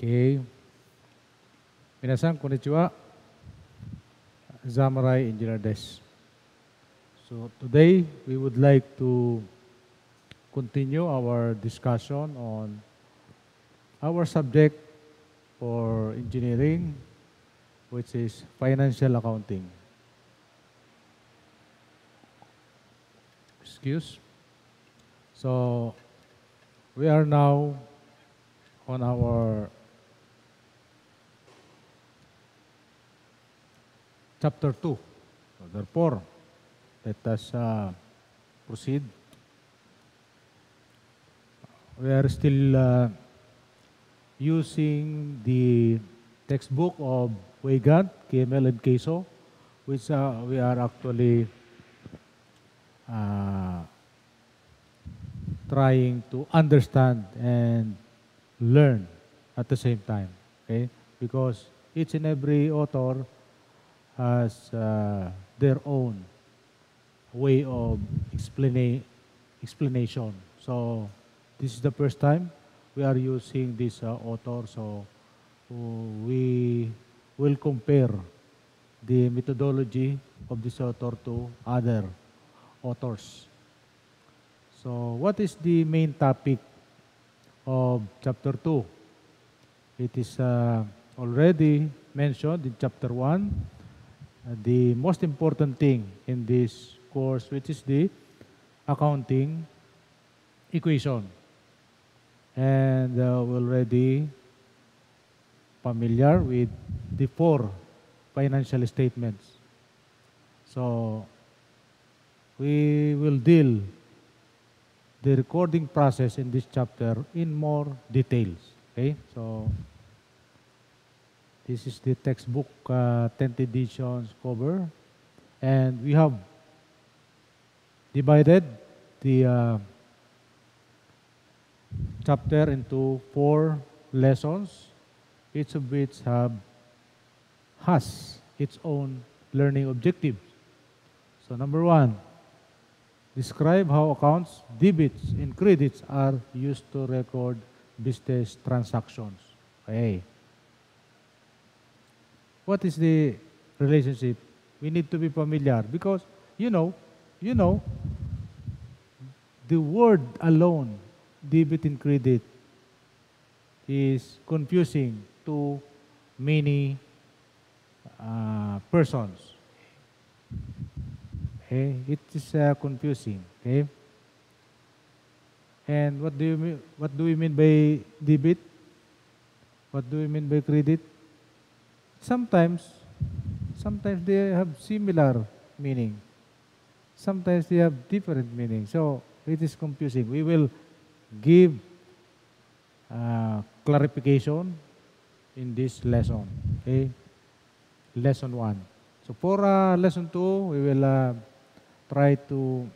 Okay. Minasan konnichiwa. Zamurai Engineer Desk. So today we would like to continue our discussion on our subject for engineering, which is financial accounting. Excuse. So we are now on our chapter 2. So therefore, let us uh, proceed. We are still uh, using the textbook of Weigand, KML, and KSO, which uh, we are actually uh, trying to understand and learn at the same time. Okay? Because each and every author has uh, their own way of explana- explanation. So this is the first time we are using this uh, author. So we will compare the methodology of this author to other authors. So what is the main topic of chapter 2? It is uh, already mentioned in chapter 1 uh, the most important thing in this course, which is the accounting equation. And uh, we're already familiar with the four financial statements. So we will deal the recording process in this chapter in more details. Okay, so this is the textbook uh, 10th editions cover, and we have divided the uh, chapter into four lessons, each of which have has its own learning objective. So number one, describe how accounts, debits, and credits are used to record business transactions. Okay. What is the relationship? We need to be familiar because you know, you know, the word alone, debit and credit, is confusing to many uh, persons. Okay, it is uh, confusing. Okay, and what do you mean? What do we mean by debit? What do we mean by credit? Sometimes, sometimes they have similar meaning. Sometimes they have different meaning. So it is confusing. We will give uh, clarification in this lesson. Okay, lesson one. So for uh, lesson two, we will uh, try to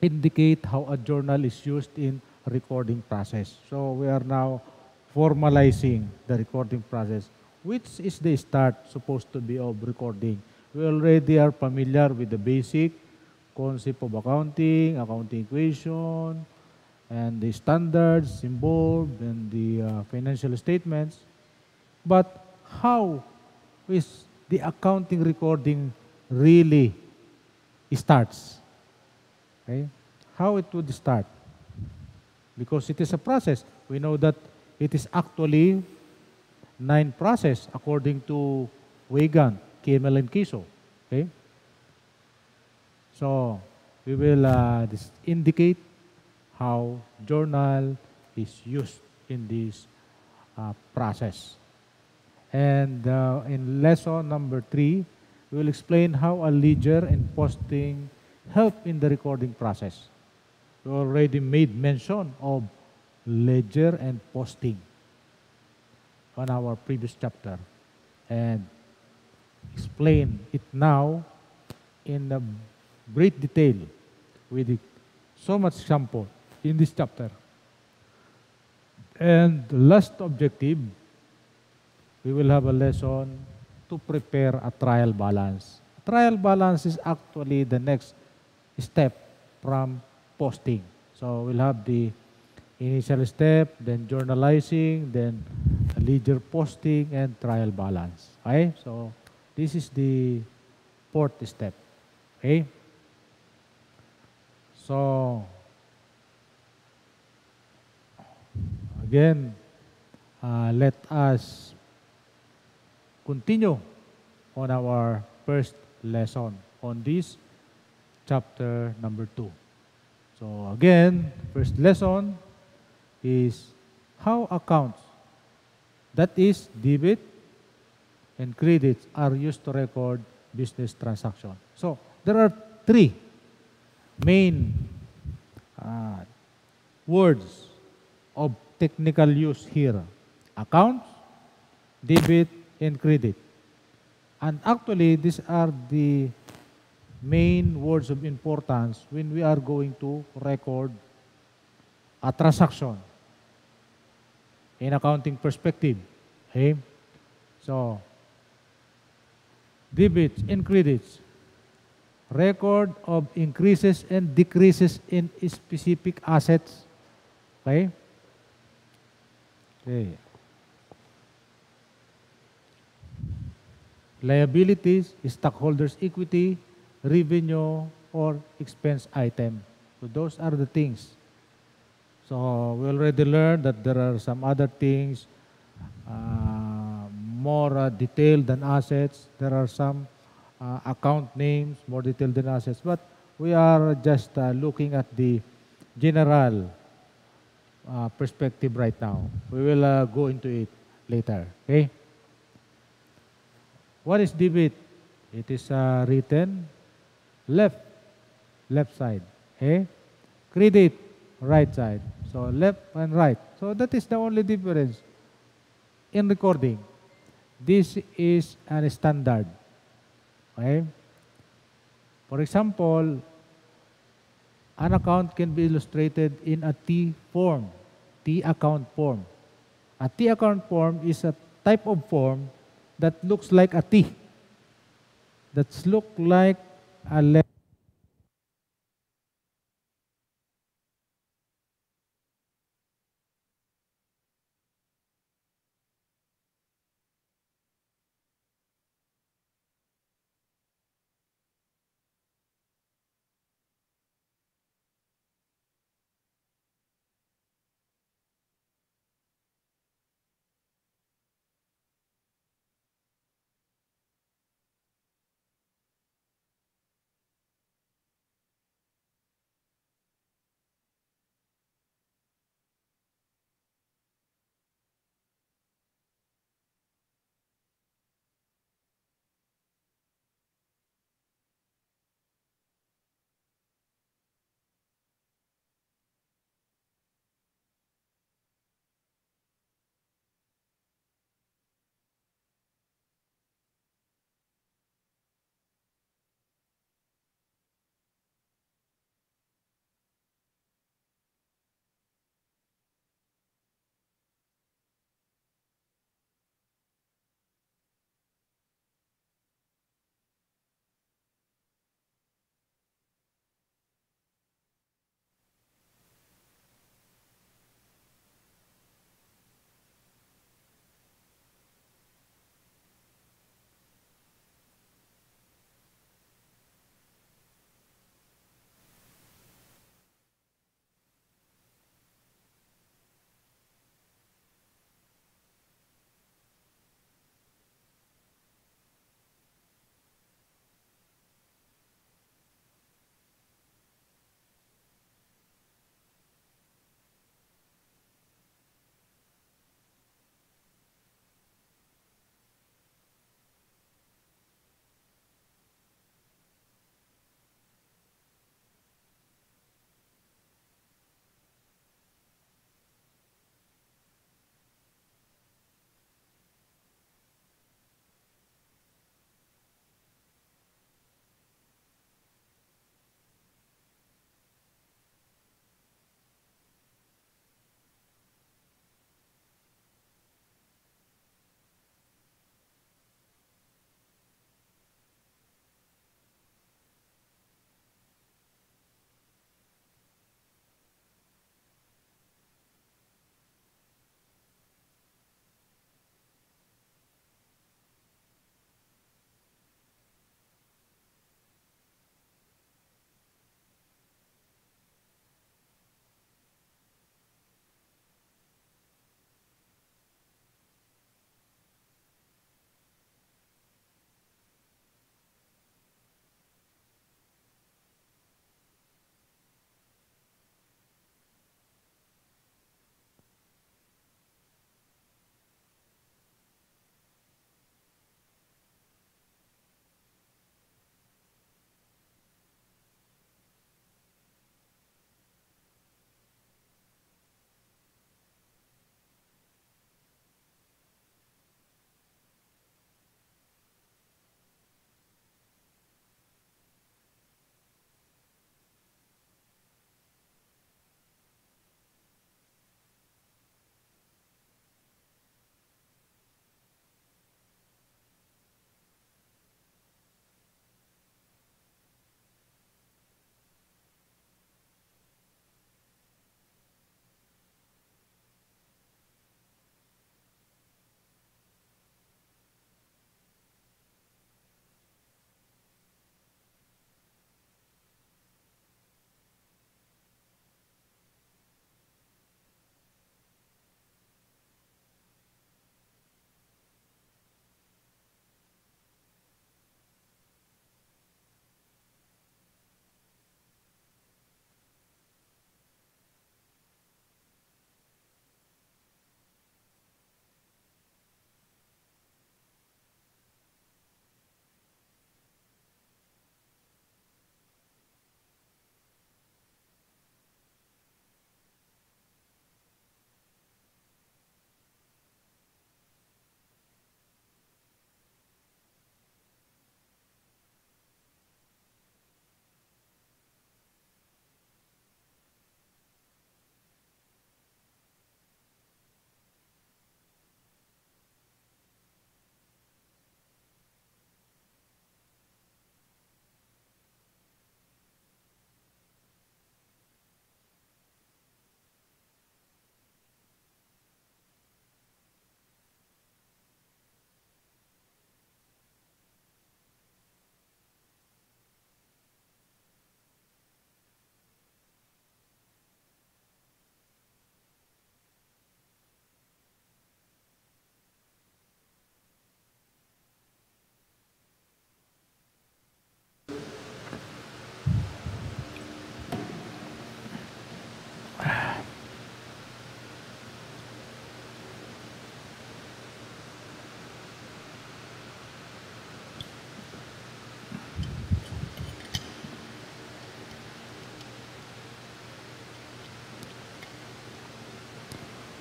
indicate how a journal is used in recording process. So we are now formalizing the recording process, which is the start supposed to be of recording. We already are familiar with the basic concept of accounting, accounting equation, and the standards involved and the uh, financial statements. But how is the accounting recording really starts? Okay? How it would start? Because it is a process. We know that it is actually nine process according to Weygandt, Kimmel, and Kieso. Okay? So, we will uh, indicate how journal is used in this uh, process. And uh, in lesson number three, we will explain how a ledger and posting help in the recording process. We already made mention of ledger and posting on our previous chapter and explain it now in great detail with so much example in this chapter. And the last objective, we will have a lesson to prepare a trial balance. Trial balance is actually the next step from posting. So we'll have the initial step, then journalizing, then a ledger posting, and trial balance. Okay? So, this is the fourth step. Okay? So, again, uh, let us continue on our first lesson on this chapter number 2. So again, first lesson is how accounts, that is debit and credits, are used to record business transaction. So there are three main uh, words of technical use here. Accounts, debit, and credit. And actually, these are the main words of importance when we are going to record a transaction in accounting perspective. Okay? So, debits and credits. Record of increases and decreases in specific assets. Okay? Okay. Liabilities, stockholders' equity, revenue, or expense item. So those are the things. So we already learned that there are some other things more uh, detailed than assets. There are some uh, account names more detailed than assets. But we are just uh, looking at the general uh, perspective right now. We will uh, go into it later. Okay? What is debit? It is uh, written left, left side. Okay? Credit, right side. So left and right. So that is the only difference in recording. This is a standard. Okay? For example, an account can be illustrated in a T form, T account form. A T account form is a type of form that looks like a T. That's look like a letter.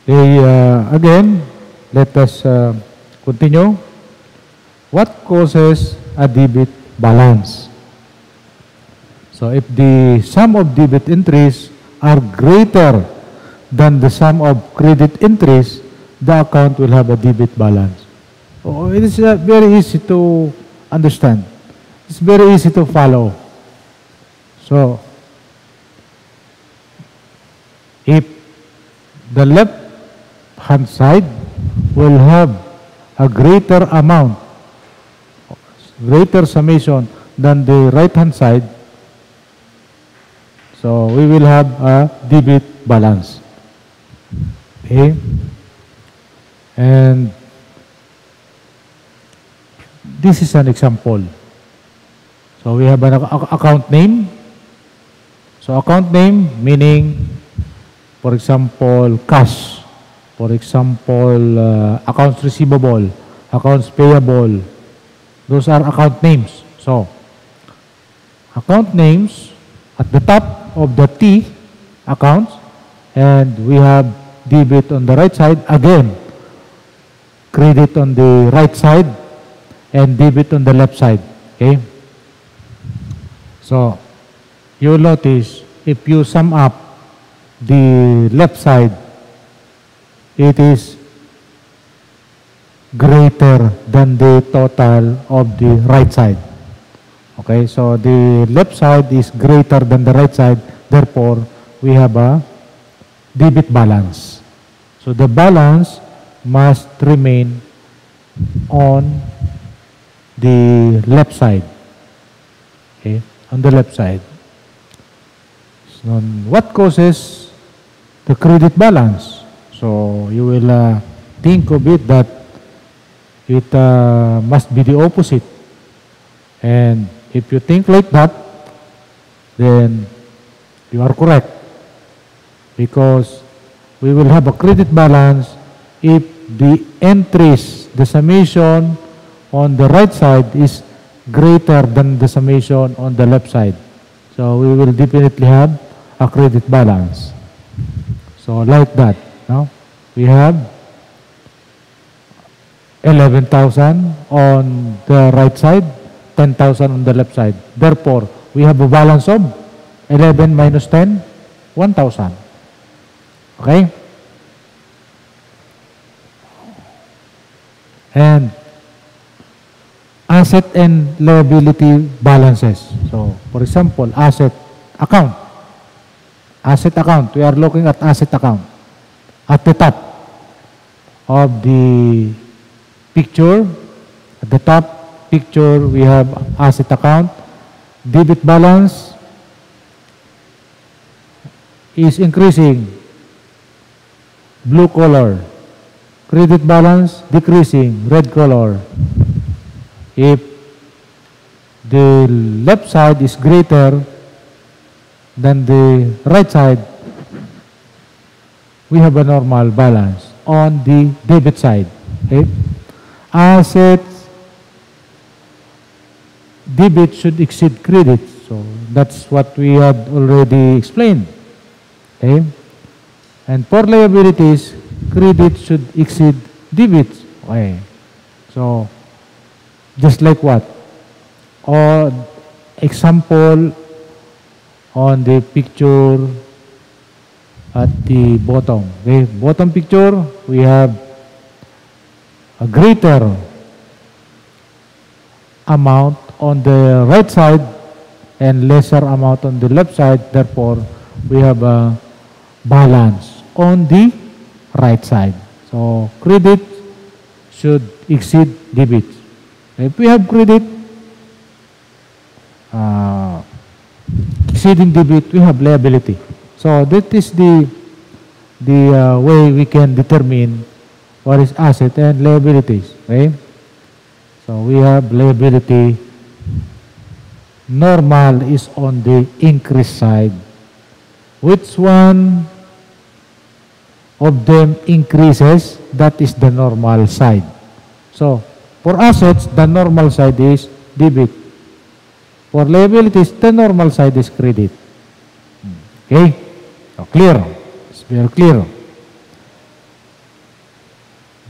Okay, uh, again, let us uh, continue. What causes a debit balance? So if the sum of debit entries are greater than the sum of credit entries, the account will have a debit balance. Oh, it is uh, very easy to understand. It's very easy to follow. So, if the left hand side will have a greater amount, greater summation than the right hand side, so we will have a debit balance. Okay? And this is an example. So we have an account name. So account name meaning, for example, cash. For example, uh, accounts receivable, accounts payable. Those are account names. So, account names at the top of the T accounts and we have debit on the right side again credit on the right side and debit on the left side okay so you will notice if you sum up the left side it is greater than the total of the right side Okay, so the left side is greater than the right side, therefore, we have a debit balance. So the balance must remain on the left side. Okay, on the left side. So what causes the credit balance? So you will uh, think of it that it uh, must be the opposite. And if you think like that, then you are correct. Because we will have a credit balance if the entries, the summation on the right side is greater than the summation on the left side. So we will definitely have a credit balance. So like that, no? We have 11,000 on the right side, 10,000 on the left side. Therefore, we have a balance of 11 minus 10, 1,000. Okay? And asset and liability balances. So, for example, asset account. Asset account. We are looking at asset account. At the top of the picture, at the top picture, we have asset account. Debit balance is increasing. Blue color. Credit balance decreasing. Red color. If the left side is greater than the right side, we have a normal balance on the debit side. Okay? Assets, debit should exceed credit. So that's what we had already explained. Okay? And for liabilities, credit should exceed debit. Okay. So, just like what? Or example on the picture at the bottom. Okay, bottom picture, we have a greater amount on the right side and lesser amount on the left side. Therefore, we have a balance on the right side. So, credit should exceed debit. If we have credit uh, exceeding debit, we have liability. So, that is the the uh, way we can determine what is asset and liabilities. right? So, we have liability. Normal is on the increase side. Which one of them increases, that is the normal side. So, for assets, the normal side is debit. For liabilities, the normal side is credit. Okay? Clear. It's very clear.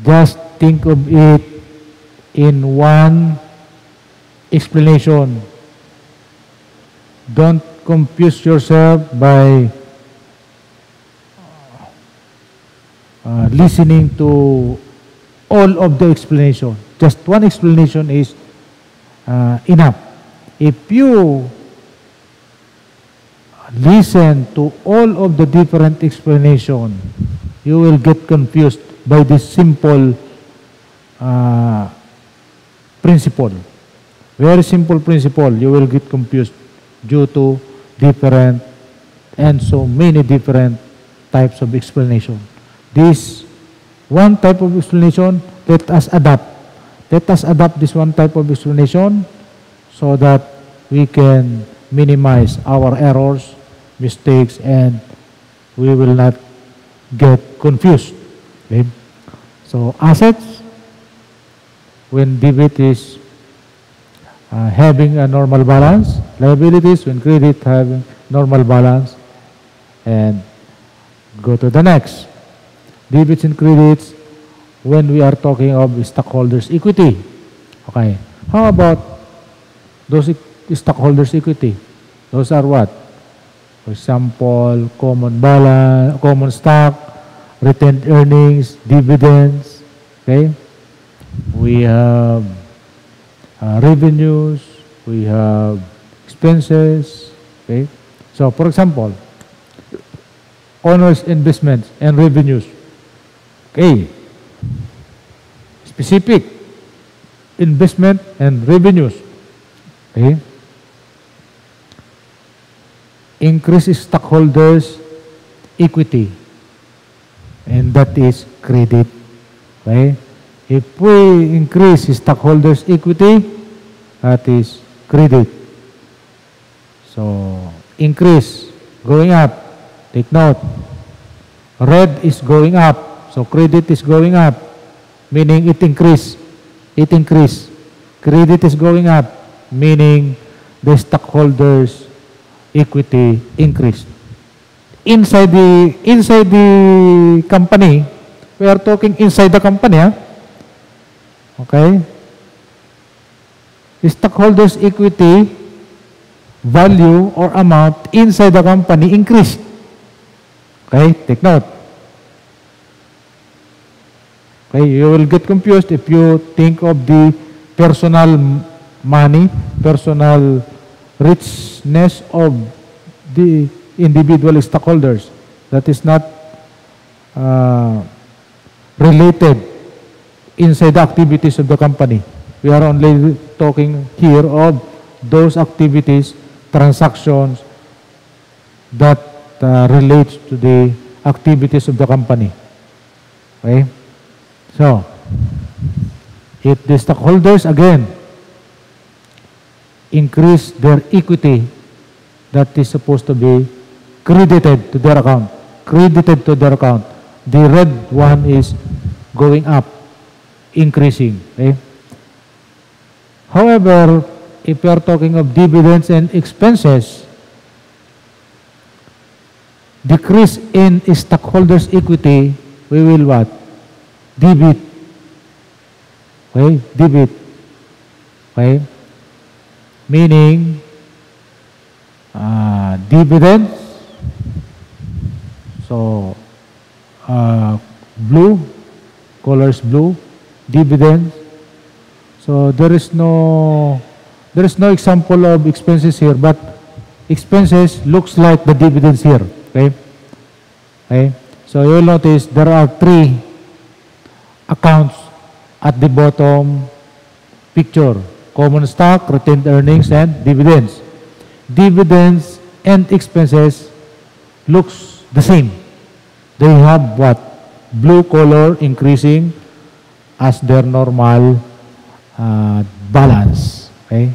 Just think of it in one explanation. Don't confuse yourself by uh, listening to all of the explanation. Just one explanation is uh, enough. If you listen to all of the different explanation, you will get confused by this simple uh, principle. Very simple principle. You will get confused due to different and so many different types of explanation. This one type of explanation, let us adapt. Let us adapt this one type of explanation so that we can minimize our errors, mistakes, and we will not get confused. Okay? So assets, when debit is uh, having a normal balance, liabilities when credit having normal balance, and go to the next. Debits and credits when we are talking of stockholders' equity. Okay. How about those stockholders' equity? Those are what? For example, common balance, common stock, retained earnings, dividends. Okay. We have uh, revenues, we have expenses. Okay. So, for example, owners' investments and revenues. Okay. Specific investment and revenues. Okay. Increase stockholders' equity. And that is credit. Okay. If we increase stockholders' equity, that is credit. So, increase, going up. Take note. Red is going up. So, credit is going up. Meaning it increase. It increase. Credit is going up. Meaning the stockholders' equity increased. Inside the, inside the company, we are talking inside the company, huh? Okay? The stockholders' equity value or amount inside the company increased. Okay? Take note. Okay, you will get confused if you think of the personal money, personal richness of the individual stockholders. That is not uh, related inside the activities of the company. We are only talking here of those activities, transactions that uh, relates to the activities of the company. Okay? So, if the stockholders again increase their equity, that is supposed to be credited to their account. Credited to their account. The red one is going up, increasing. Okay? However, if we are talking of dividends and expenses, decrease in stockholders' equity, we will what? Debit. Okay? Debit. Okay? Meaning, uh, dividends, so, uh, blue, colors blue, dividends. So, there is no, there is no example of expenses here, but expenses looks like the dividends here. Okay? Okay? So, you'll notice there are three accounts at the bottom picture. Common stock, retained earnings, and dividends. Dividends and expenses looks the same. They have what? Blue color increasing as their normal uh, balance. Okay?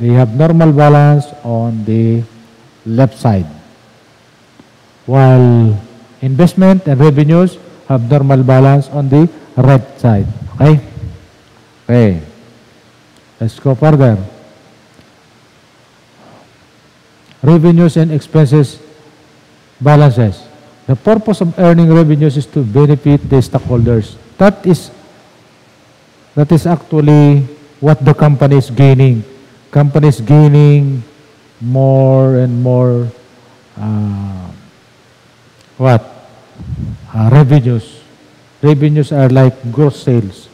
They have normal balance on the left side. While investment and revenues have normal balance on the right side. Okay? Okay. Let's go further. Revenues and expenses balances. The purpose of earning revenues is to benefit the stockholders. That is that is actually what the company is gaining. Company is gaining more and more uh, what? Uh, revenues. Revenues are like gross sales.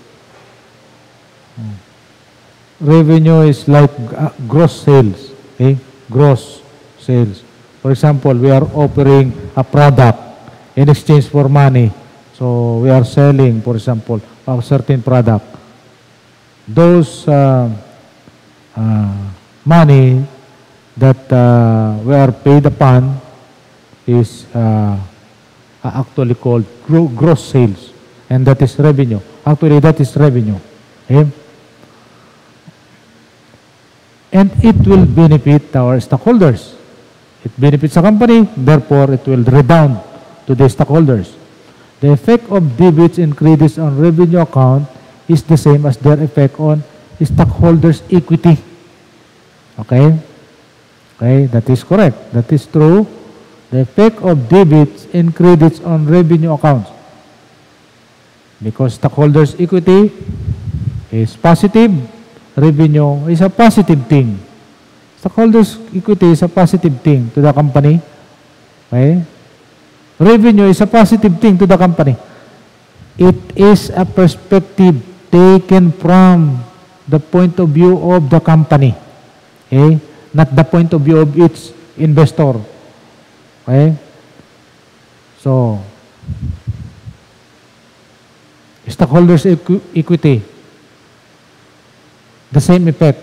Revenue is like uh, gross sales. Okay? Gross sales. For example, we are offering a product in exchange for money. So we are selling, for example, a certain product. Those uh, uh, money that uh, we are paid upon is uh, actually called gross sales, and that is revenue. Actually, that is revenue. Okay? And it will benefit our stockholders. It benefits the company, therefore it will redound to the stockholders. The effect of debits and credits on revenue account is the same as their effect on stockholders' equity. Okay? Okay, that is correct. That is true. The effect of debits and credits on revenue accounts. Because stockholders' equity is positive, revenue is a positive thing. Stockholders' equity is a positive thing to the company. Okay? Revenue is a positive thing to the company. It is a perspective taken from the point of view of the company. Okay? Not the point of view of its investor. Okay? So, stockholders' equ equity, the same effect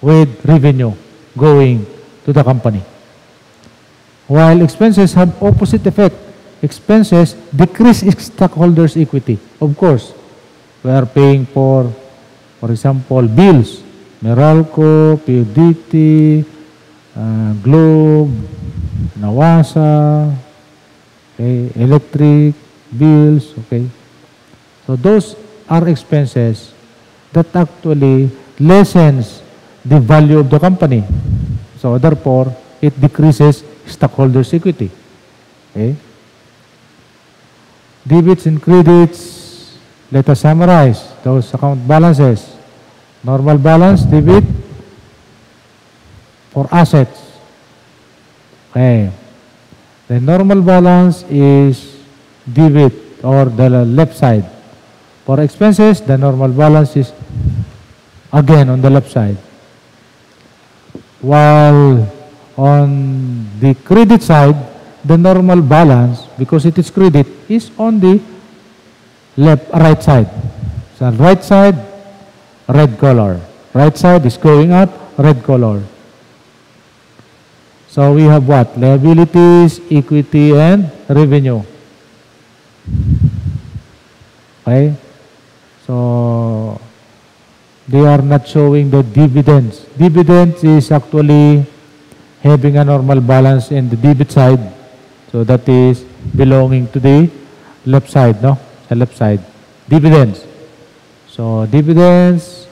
with revenue going to the company. While expenses have opposite effect, expenses decrease stockholders' equity. Of course, we are paying for, for example, bills, Meralco, PUDT, uh, Globe, Nawasa, okay, electric, bills, okay. So those are expenses that actually lessens the value of the company. So therefore, it decreases stockholders' equity. Okay? Debits and credits, let us summarize those account balances. Normal balance, debit, for assets. Okay. The normal balance is debit or the left side. For expenses, the normal balance is again on the left side. While on the credit side, the normal balance, because it is credit, is on the left, right side. So right side, red color. Right side is going up, red color. So we have what? Liabilities, equity, and revenue. Okay? So they are not showing the dividends. Dividends is actually having a normal balance in the debit side. So that is belonging to the left side, no? The left side. Dividends. So dividends,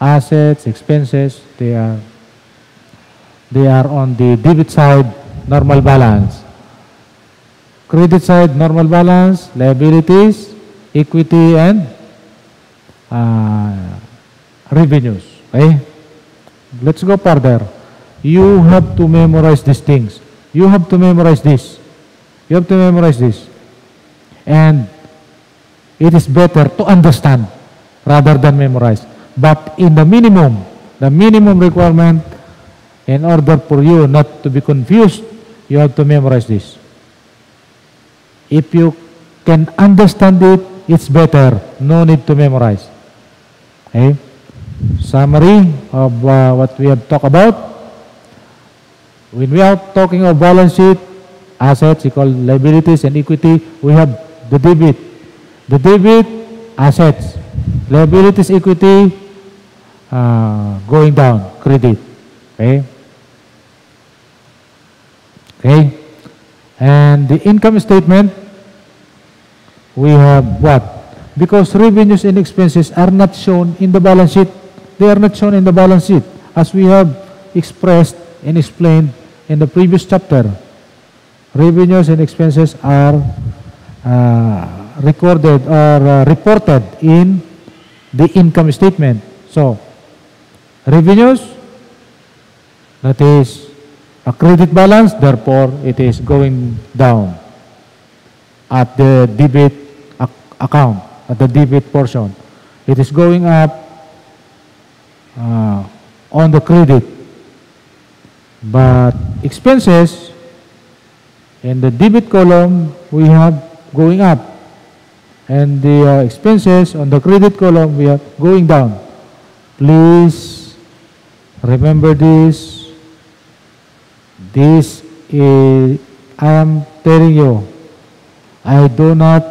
assets, expenses, they are they are on the debit side, normal balance. Credit side, normal balance, liabilities, equity, and uh, revenues. Okay? Let's go further. You have to memorize these things. You have to memorize this. You have to memorize this. And it is better to understand rather than memorize. But in the minimum, the minimum requirement, in order for you not to be confused, you have to memorize this. If you can understand it, it's better. No need to memorize. Okay? Summary of uh, what we have talked about. When we are talking of balance sheet, assets equal liabilities and equity, we have the debit. The debit, assets. Liabilities, equity, uh, going down, credit. Okay? Okay? And the income statement, we have what? Because revenues and expenses are not shown in the balance sheet. They are not shown in the balance sheet as we have expressed and explained in the previous chapter. revenues and expenses are uh, recorded or uh, reported in the income statement. So, revenues, that is a credit balance, therefore it is going down at the debit ac account, at the debit portion. It is going up uh, on the credit. But expenses, in the debit column, we have going up. And the uh, expenses on the credit column, we are going down. Please remember this. This is, I am telling you, I do not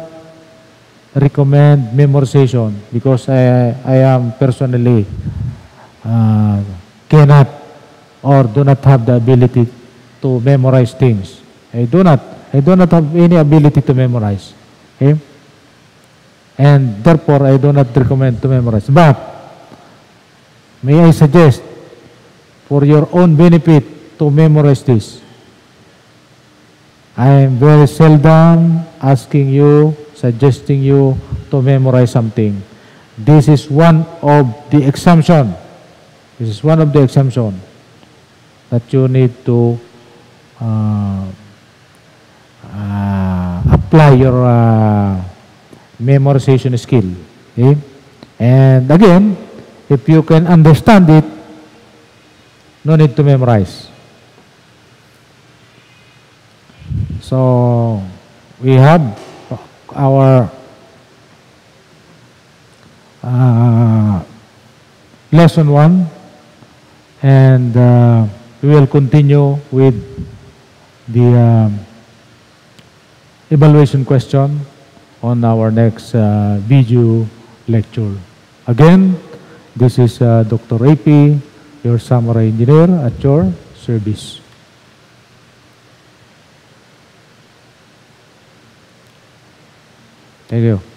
recommend memorization because I, I am personally uh, cannot or do not have the ability to memorize things. I do not. I do not have any ability to memorize. Okay? And therefore, I do not recommend to memorize. But, may I suggest, for your own benefit, to memorize this. I am very seldom asking you, suggesting you to memorize something. This is one of the exemption. This is one of the exemption that you need to uh, uh, apply your uh, memorization skill. Okay? And again, if you can understand it, no need to memorize. So, we have our uh, lesson one, and uh, we will continue with the um, evaluation question on our next uh, video lecture. Again, this is uh, Dr. AP, your samurai engineer at your service. Thank you.